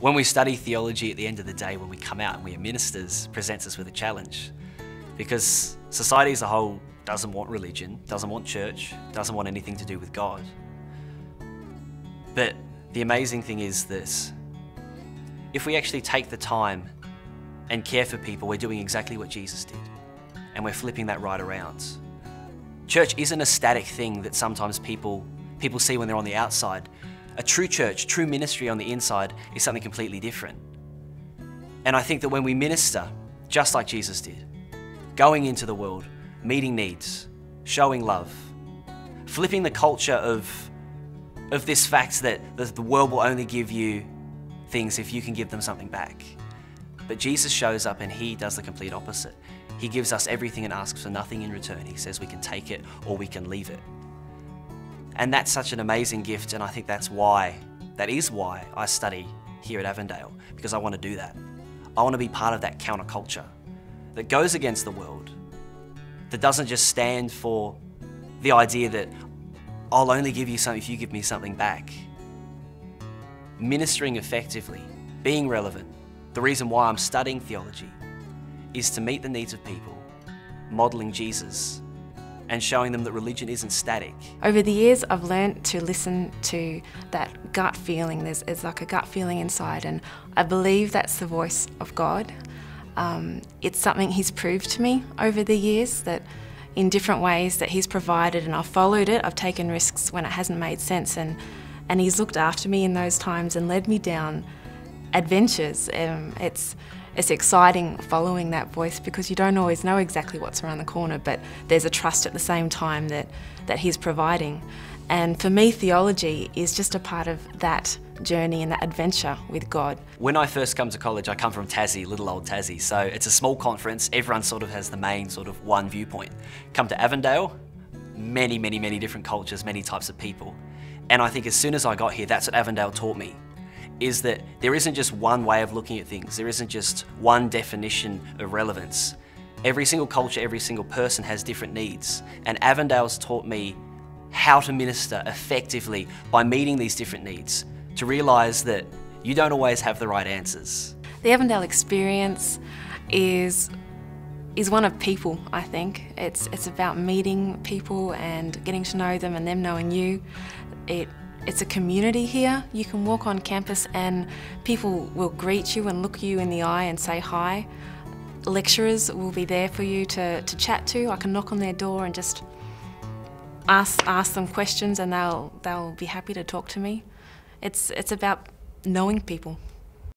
When we study theology at the end of the day, when we come out and we are ministers, presents us with a challenge. Because society as a whole doesn't want religion, doesn't want church, doesn't want anything to do with God. But the amazing thing is this if we actually take the time and care for people, we're doing exactly what Jesus did. And we're flipping that right around. Church isn't a static thing that sometimes people, people see when they're on the outside. A true church, true ministry on the inside is something completely different. And I think that when we minister, just like Jesus did, going into the world, meeting needs, showing love, flipping the culture of, of this fact that the world will only give you things if you can give them something back. But Jesus shows up and he does the complete opposite. He gives us everything and asks for nothing in return. He says we can take it or we can leave it. And that's such an amazing gift, and I think that's why, that is why I study here at Avondale, because I want to do that. I want to be part of that counterculture that goes against the world, that doesn't just stand for the idea that I'll only give you something if you give me something back. Ministering effectively, being relevant, the reason why I'm studying theology is to meet the needs of people, modelling Jesus and showing them that religion isn't static. Over the years, I've learned to listen to that gut feeling. There's, there's like a gut feeling inside, and I believe that's the voice of God. Um, it's something He's proved to me over the years that in different ways that He's provided, and I've followed it. I've taken risks when it hasn't made sense, and and He's looked after me in those times and led me down adventures. Um, it's it's exciting following that voice because you don't always know exactly what's around the corner, but there's a trust at the same time that, that He's providing. And for me, theology is just a part of that journey and that adventure with God. When I first come to college, I come from Tassie, little old Tassie. So it's a small conference. Everyone sort of has the main sort of one viewpoint. Come to Avondale, many, many, many different cultures, many types of people. And I think as soon as I got here, that's what Avondale taught me is that there isn't just one way of looking at things, there isn't just one definition of relevance. Every single culture, every single person has different needs, and Avondale's taught me how to minister effectively by meeting these different needs, to realise that you don't always have the right answers. The Avondale experience is is one of people, I think. It's it's about meeting people and getting to know them and them knowing you. It it's a community here. You can walk on campus and people will greet you and look you in the eye and say hi. Lecturers will be there for you to, to chat to. I can knock on their door and just ask, ask them questions and they'll, they'll be happy to talk to me. It's, it's about knowing people.